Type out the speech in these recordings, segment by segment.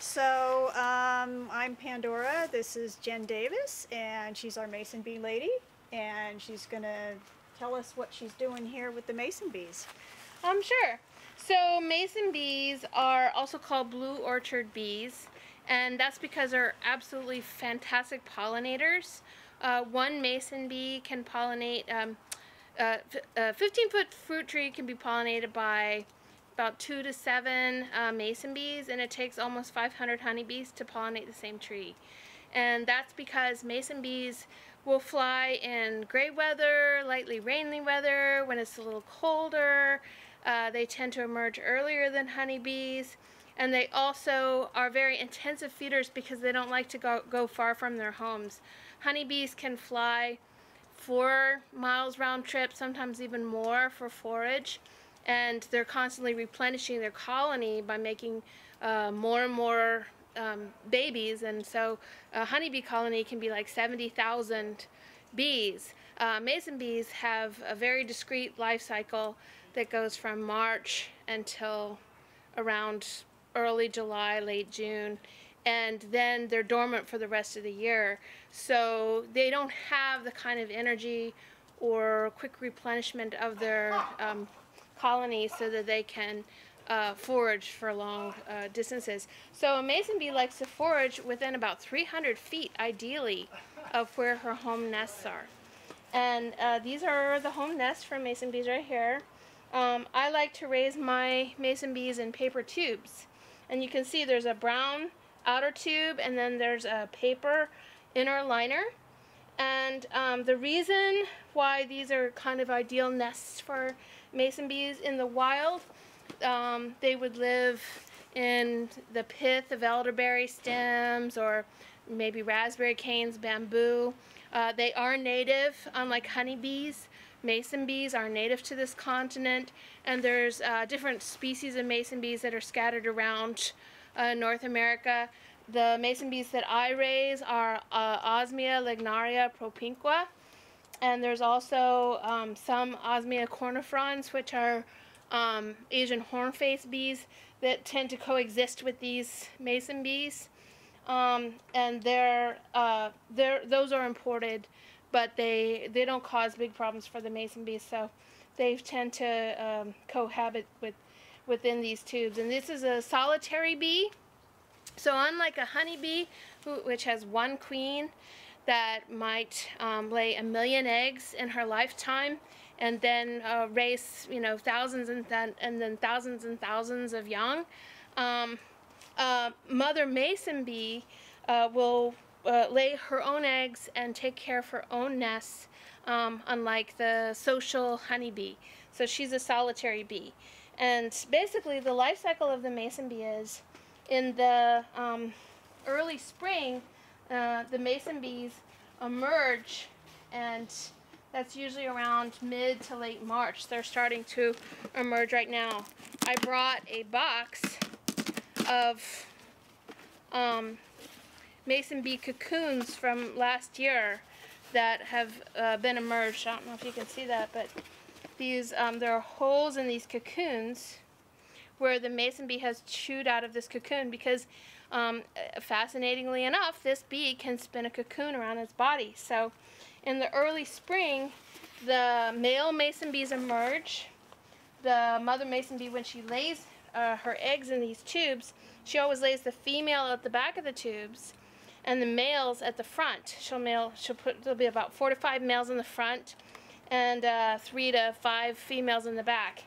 So um, I'm Pandora. This is Jen Davis, and she's our mason bee lady, and she's gonna tell us what she's doing here with the mason bees. I'm um, sure. So mason bees are also called blue orchard bees, and that's because they're absolutely fantastic pollinators. Uh, one mason bee can pollinate, um, uh, a 15 foot fruit tree can be pollinated by about two to seven uh, mason bees and it takes almost 500 honeybees to pollinate the same tree. And that's because mason bees will fly in gray weather, lightly rainy weather, when it's a little colder. Uh, they tend to emerge earlier than honeybees. And they also are very intensive feeders because they don't like to go, go far from their homes. Honeybees can fly four miles round trip, sometimes even more for forage. And they're constantly replenishing their colony by making uh, more and more um, babies. And so a honeybee colony can be like 70,000 bees. Uh, mason bees have a very discrete life cycle that goes from March until around early July, late June, and then they're dormant for the rest of the year. So they don't have the kind of energy or quick replenishment of their um, colonies so that they can uh, forage for long uh, distances. So a mason bee likes to forage within about 300 feet, ideally, of where her home nests are. And uh, these are the home nests for mason bees right here. Um, I like to raise my mason bees in paper tubes. And you can see there's a brown outer tube and then there's a paper inner liner. And um, the reason why these are kind of ideal nests for mason bees in the wild, um, they would live in the pith of elderberry stems or maybe raspberry canes, bamboo. Uh, they are native, unlike honeybees. Mason bees are native to this continent, and there's uh, different species of mason bees that are scattered around uh, North America. The mason bees that I raise are uh, Osmia lignaria propinqua, and there's also um, some Osmia cornifrons, which are um, Asian hornface bees that tend to coexist with these mason bees. Um, and they're, uh, they're, those are imported but they they don't cause big problems for the mason bees. So they tend to um, cohabit with within these tubes. And this is a solitary bee. So unlike a honeybee, which has one queen that might um, lay a million eggs in her lifetime and then uh, raise, you know, thousands and, th and then thousands and thousands of young, um, uh, mother mason bee uh, will uh, lay her own eggs and take care of her own nests, um, unlike the social honeybee. So she's a solitary bee. And basically, the life cycle of the mason bee is in the um, early spring, uh, the mason bees emerge, and that's usually around mid to late March. They're starting to emerge right now. I brought a box of um, mason bee cocoons from last year that have uh, been emerged. I don't know if you can see that, but these um, there are holes in these cocoons where the mason bee has chewed out of this cocoon because um, fascinatingly enough, this bee can spin a cocoon around its body. So in the early spring, the male mason bees emerge. The mother mason bee, when she lays uh, her eggs in these tubes, she always lays the female at the back of the tubes and the males at the front. She'll mail. She'll put. There'll be about four to five males in the front, and uh, three to five females in the back.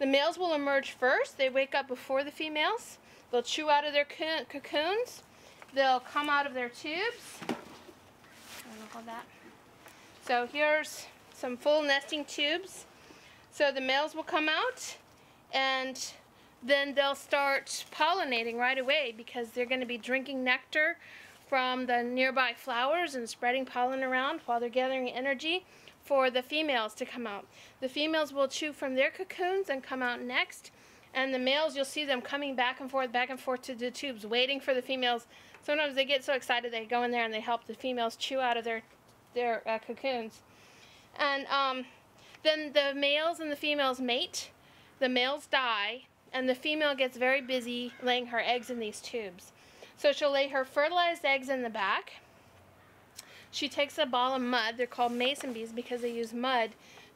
The males will emerge first. They wake up before the females. They'll chew out of their cocoons. They'll come out of their tubes. So here's some full nesting tubes. So the males will come out and then they'll start pollinating right away because they're going to be drinking nectar from the nearby flowers and spreading pollen around while they're gathering energy for the females to come out. The females will chew from their cocoons and come out next. And the males, you'll see them coming back and forth, back and forth to the tubes, waiting for the females. Sometimes they get so excited they go in there and they help the females chew out of their, their uh, cocoons. And um, then the males and the females mate. The males die, and the female gets very busy laying her eggs in these tubes. So she'll lay her fertilized eggs in the back. She takes a ball of mud. They're called mason bees because they use mud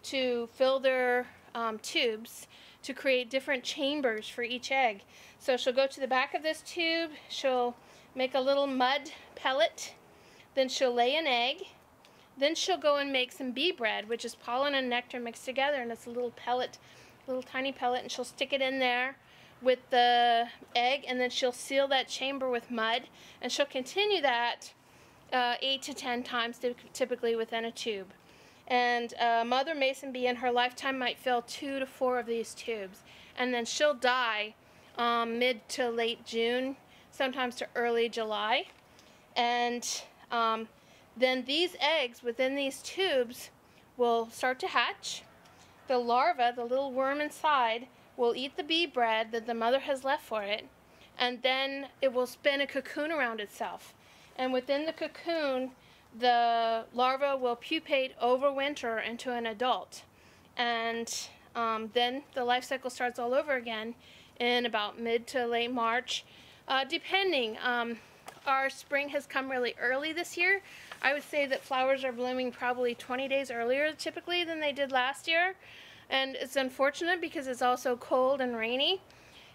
to fill their um, tubes to create different chambers for each egg. So she'll go to the back of this tube, she'll make a little mud pellet, then she'll lay an egg, then she'll go and make some bee bread, which is pollen and nectar mixed together, and it's a little pellet, little tiny pellet, and she'll stick it in there with the egg, and then she'll seal that chamber with mud, and she'll continue that uh, eight to ten times typically within a tube. And uh, Mother Mason bee in her lifetime might fill two to four of these tubes. And then she'll die um, mid to late June, sometimes to early July. And um, then these eggs within these tubes will start to hatch. The larva, the little worm inside, will eat the bee bread that the mother has left for it. And then it will spin a cocoon around itself. And within the cocoon, the larva will pupate overwinter into an adult. And um, then the life cycle starts all over again in about mid to late March, uh, depending. Um, our spring has come really early this year. I would say that flowers are blooming probably 20 days earlier typically than they did last year. And it's unfortunate because it's also cold and rainy.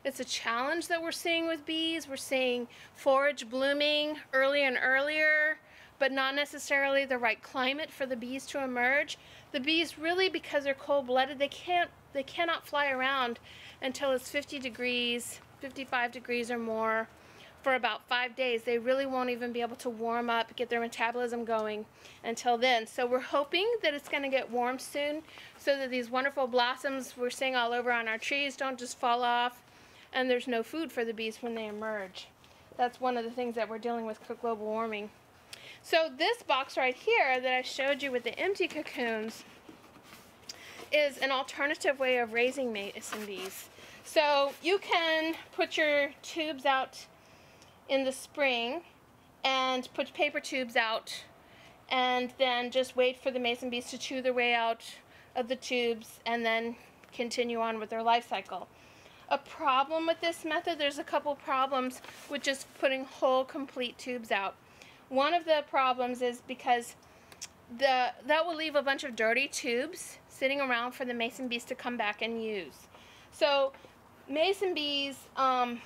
It's a challenge that we're seeing with bees. We're seeing forage blooming earlier and earlier but not necessarily the right climate for the bees to emerge. The bees really, because they're cold-blooded, they can't, they cannot fly around until it's 50 degrees, 55 degrees or more for about five days. They really won't even be able to warm up, get their metabolism going until then. So we're hoping that it's going to get warm soon so that these wonderful blossoms we're seeing all over on our trees don't just fall off and there's no food for the bees when they emerge. That's one of the things that we're dealing with global warming. So this box right here that I showed you with the empty cocoons is an alternative way of raising mason bees. So you can put your tubes out in the spring and put paper tubes out and then just wait for the mason bees to chew their way out of the tubes and then continue on with their life cycle. A problem with this method, there's a couple problems with just putting whole complete tubes out. One of the problems is because the that will leave a bunch of dirty tubes sitting around for the mason bees to come back and use. So mason bees, um,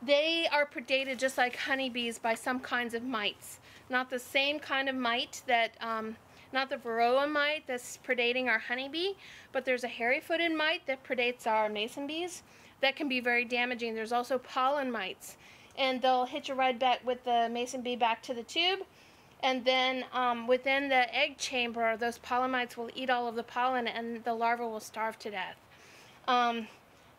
they are predated just like honeybees by some kinds of mites. Not the same kind of mite that, um, not the varroa mite that's predating our honeybee, but there's a hairy-footed mite that predates our mason bees that can be very damaging. There's also pollen mites and they'll hitch a ride back with the mason bee back to the tube. And then um, within the egg chamber, those pollen mites will eat all of the pollen and the larva will starve to death. Um,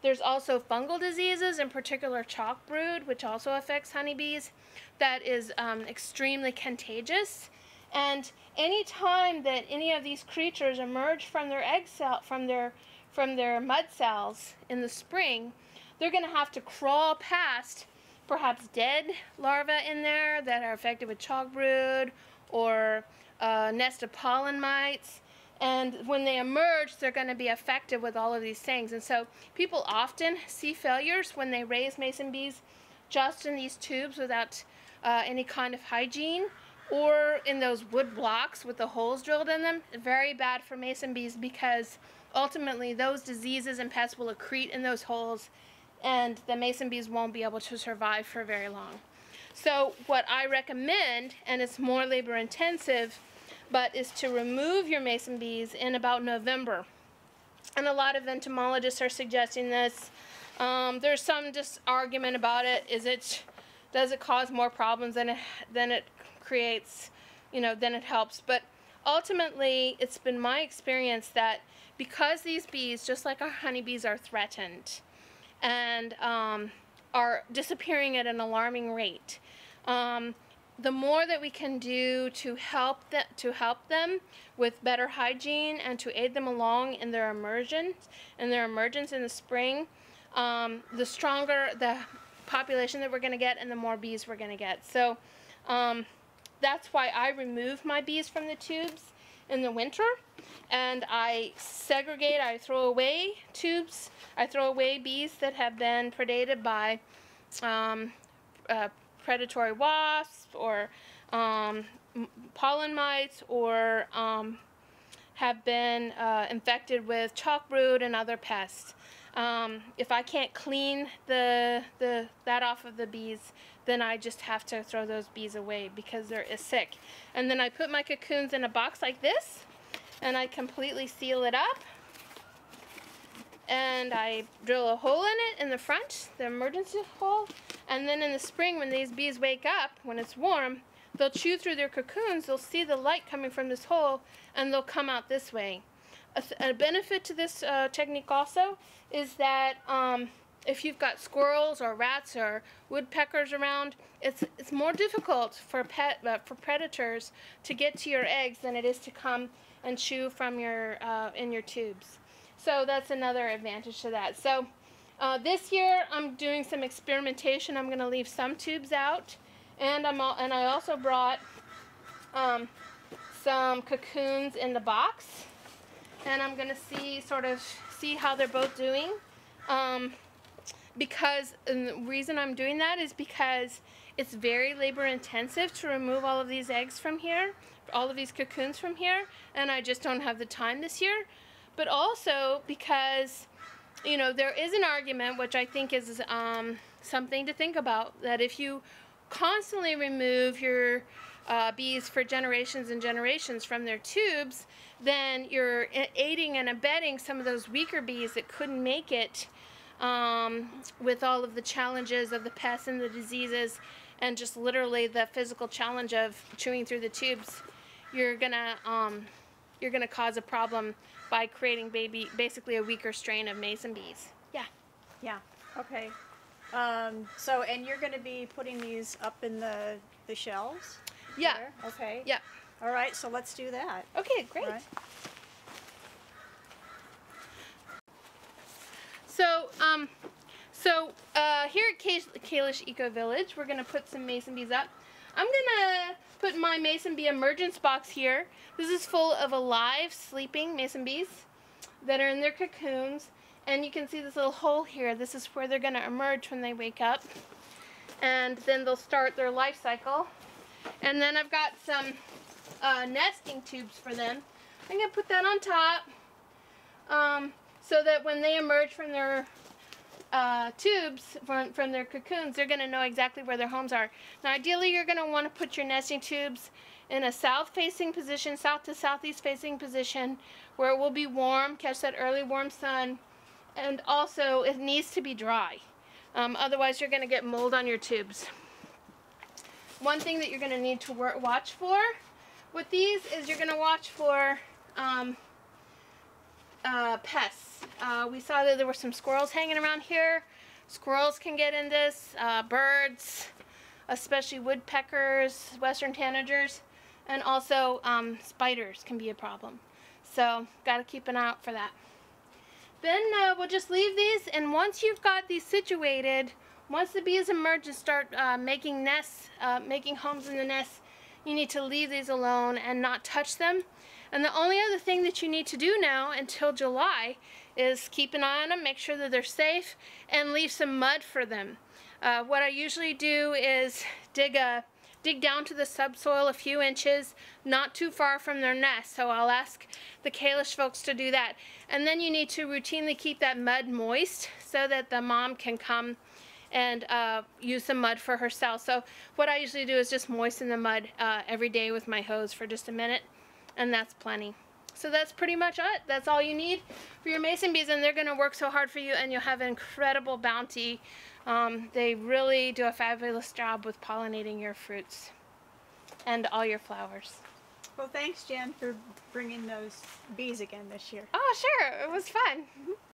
there's also fungal diseases, in particular chalk brood, which also affects honeybees, that is um, extremely contagious. And any time that any of these creatures emerge from their egg cell, from their, from their mud cells in the spring, they're going to have to crawl past perhaps dead larvae in there that are affected with chalk brood or a nest of pollen mites. And when they emerge, they're going to be affected with all of these things. And so people often see failures when they raise mason bees just in these tubes without uh, any kind of hygiene or in those wood blocks with the holes drilled in them. Very bad for mason bees because ultimately those diseases and pests will accrete in those holes and the mason bees won't be able to survive for very long. So what I recommend, and it's more labor intensive, but is to remove your mason bees in about November. And a lot of entomologists are suggesting this. Um, there's some just argument about it. Is it, does it cause more problems than it, than it creates, you know, then it helps? But ultimately, it's been my experience that because these bees, just like our honeybees, are threatened, and um, are disappearing at an alarming rate. Um, the more that we can do to help them, to help them with better hygiene and to aid them along in their emergence, in their emergence in the spring, um, the stronger the population that we're going to get and the more bees we're going to get. So um, that's why I remove my bees from the tubes in the winter and I segregate, I throw away tubes, I throw away bees that have been predated by um, uh, predatory wasps or um, pollen mites or um, have been uh, infected with chalkbrood and other pests. Um, if I can't clean the, the that off of the bees, then I just have to throw those bees away because they're sick. And then I put my cocoons in a box like this, and I completely seal it up. And I drill a hole in it in the front, the emergency hole. And then in the spring, when these bees wake up, when it's warm, they'll chew through their cocoons, they'll see the light coming from this hole, and they'll come out this way. A, a benefit to this uh, technique also is that um, if you've got squirrels or rats or woodpeckers around, it's it's more difficult for pet uh, for predators to get to your eggs than it is to come and chew from your uh, in your tubes. So that's another advantage to that. So uh, this year I'm doing some experimentation. I'm going to leave some tubes out, and I'm all, and I also brought um, some cocoons in the box and I'm gonna see sort of see how they're both doing um, because the reason I'm doing that is because it's very labor intensive to remove all of these eggs from here all of these cocoons from here and I just don't have the time this year. But also because you know there is an argument which I think is um, something to think about that if you constantly remove your uh, bees for generations and generations from their tubes, then you're aiding and abetting some of those weaker bees that couldn't make it um, with all of the challenges of the pests and the diseases and just literally the physical challenge of chewing through the tubes. You're gonna um, you're gonna cause a problem by creating baby basically a weaker strain of mason bees. Yeah. Yeah. Okay. Um, so, and you're going to be putting these up in the the shelves? Yeah. There? Okay. Yeah. All right, so let's do that. Okay, great. Right. So, um, so uh, here at Kailash Eco Village, we're gonna put some mason bees up. I'm gonna put my mason bee emergence box here. This is full of alive, sleeping mason bees that are in their cocoons. And you can see this little hole here. This is where they're gonna emerge when they wake up. And then they'll start their life cycle. And then I've got some uh, nesting tubes for them. I'm going to put that on top um, so that when they emerge from their uh, tubes, from, from their cocoons, they're going to know exactly where their homes are. Now ideally you're going to want to put your nesting tubes in a south facing position, south to southeast facing position where it will be warm, catch that early warm sun, and also it needs to be dry. Um, otherwise you're going to get mold on your tubes. One thing that you're going to need to watch for with these is you're going to watch for um, uh, pests. Uh, we saw that there were some squirrels hanging around here. Squirrels can get in this, uh, birds, especially woodpeckers, western tanagers, and also um, spiders can be a problem. So, got to keep an eye out for that. Then uh, we'll just leave these, and once you've got these situated, once the bees emerge and start uh, making nests, uh, making homes in the nests, you need to leave these alone and not touch them. And the only other thing that you need to do now until July is keep an eye on them, make sure that they're safe, and leave some mud for them. Uh, what I usually do is dig a dig down to the subsoil a few inches, not too far from their nest. So I'll ask the Kailash folks to do that. And then you need to routinely keep that mud moist so that the mom can come and uh, use some mud for herself. So what I usually do is just moisten the mud uh, every day with my hose for just a minute, and that's plenty. So that's pretty much it. That's all you need for your mason bees, and they're going to work so hard for you, and you'll have an incredible bounty. Um, they really do a fabulous job with pollinating your fruits and all your flowers. Well, thanks, Jen, for bringing those bees again this year. Oh, sure. It was fun.